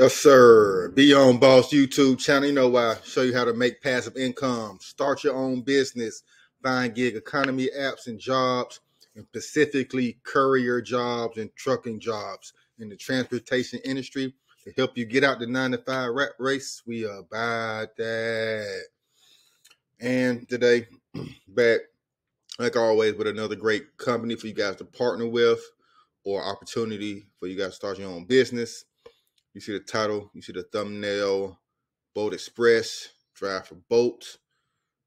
Yes, sir. Be on Boss YouTube channel. You know why? show you how to make passive income, start your own business, find gig economy apps and jobs, and specifically courier jobs and trucking jobs in the transportation industry to help you get out the nine to five rat race. We are about that. And today, back like always with another great company for you guys to partner with or opportunity for you guys to start your own business you see the title, you see the thumbnail, Bolt Express, drive for boats.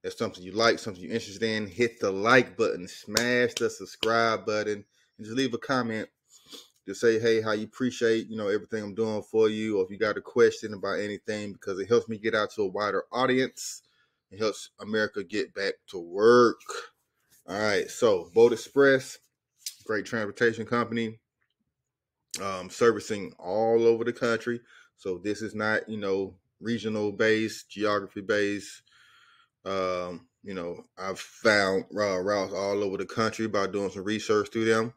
That's something you like, something you're interested in. Hit the like button, smash the subscribe button, and just leave a comment to say, hey, how you appreciate, you know, everything I'm doing for you, or if you got a question about anything, because it helps me get out to a wider audience. It helps America get back to work. All right, so Bolt Express, great transportation company um, servicing all over the country. So this is not, you know, regional based, geography based. Um, you know, I've found uh, routes all over the country by doing some research through them.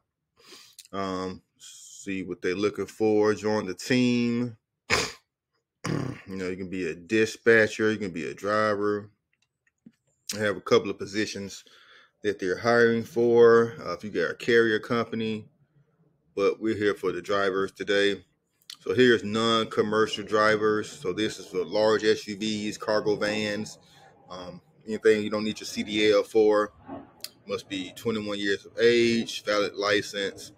Um, see what they're looking for. Join the team. you know, you can be a dispatcher, you can be a driver. I have a couple of positions that they're hiring for. Uh, if you got a carrier company, but we're here for the drivers today. So here's non-commercial drivers. So this is for large SUVs, cargo vans, um, anything you don't need your CDL for. Must be 21 years of age, valid license.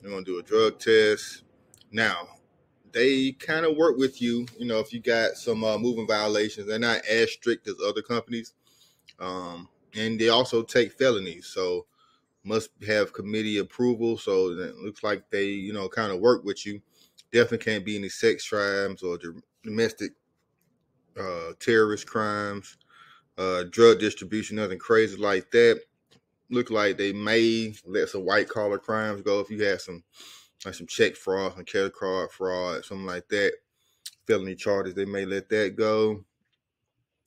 You're gonna do a drug test. Now, they kind of work with you. You know, if you got some uh, moving violations, they're not as strict as other companies, um, and they also take felonies. So must have committee approval. So it looks like they, you know, kind of work with you. Definitely can't be any sex crimes or domestic uh, terrorist crimes, uh, drug distribution, nothing crazy like that. Look like they may let some white collar crimes go if you have some like some check fraud, some credit card fraud, something like that. Felony charges, they may let that go.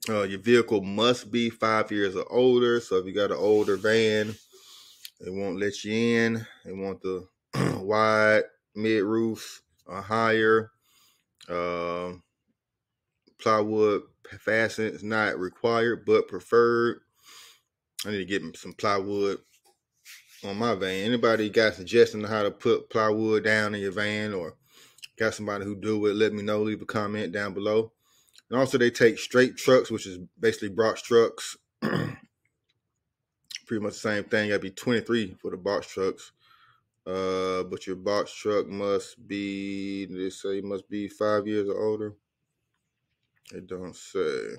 Uh, your vehicle must be five years or older. So if you got an older van, they won't let you in. They want the wide mid roofs or higher. Uh, plywood fasten is not required but preferred. I need to get some plywood on my van. Anybody got suggestions on how to put plywood down in your van or got somebody who do it, let me know. Leave a comment down below. And also they take straight trucks, which is basically box trucks. Pretty much the same thing. Gotta be 23 for the box trucks. Uh, but your box truck must be, they say must be five years or older. They don't say.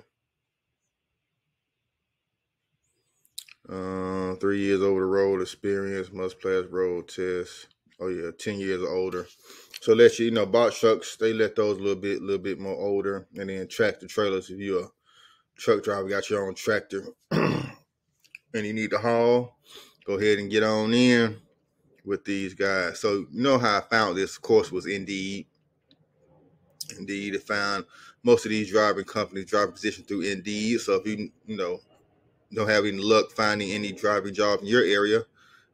Uh, three years over the road experience, must pass road test. Oh yeah, 10 years or older. So let you, you know, box trucks, they let those a little bit, a little bit more older. And then tractor trailers, if you're a truck driver, got your own tractor. and you need to haul, go ahead and get on in with these guys. So you know how I found this, course, was Indeed. Indeed, I found most of these driving companies driving position through Indeed. So if you you know don't have any luck finding any driving job in your area,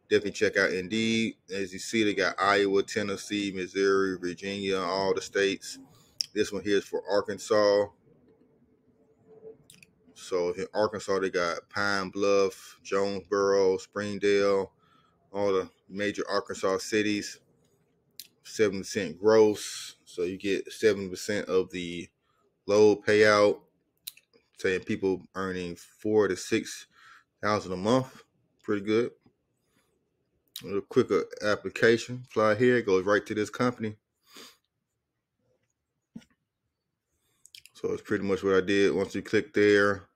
definitely check out Indeed. As you see, they got Iowa, Tennessee, Missouri, Virginia, all the states. This one here is for Arkansas. So in Arkansas, they got Pine Bluff, Jonesboro, Springdale, all the major Arkansas cities. Seven percent gross, so you get seven percent of the low payout. Saying people earning four to six thousand a month, pretty good. A little quicker application. fly here, goes right to this company. So it's pretty much what I did. Once you click there,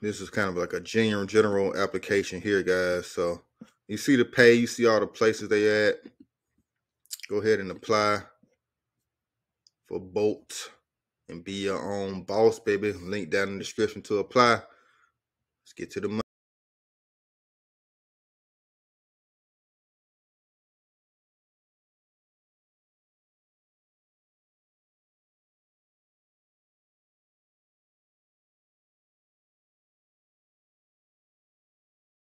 this is kind of like a general general application here, guys. So you see the pay, you see all the places they at. Go ahead and apply for Bolt and be your own boss, baby. Link down in the description to apply. Let's get to the money.